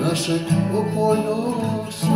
Naše opojnog sve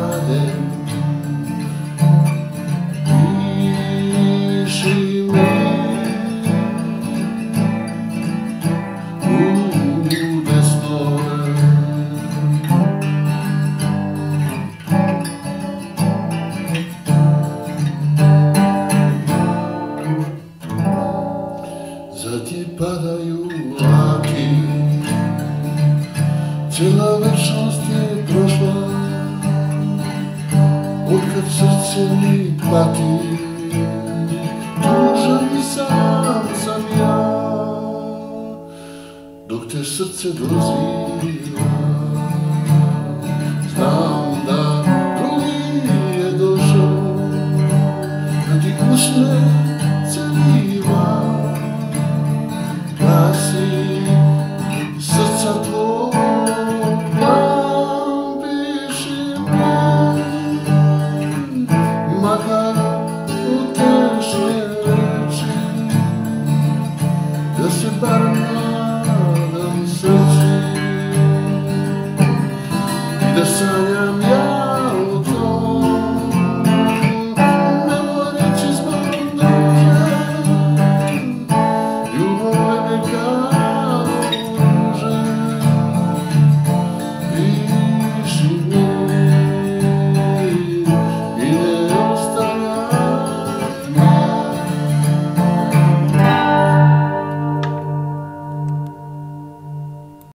Cijela večnost je prošla. Otkad srce mi plati. Tužan i sam sam ja. Dok te srce dozvi The sun.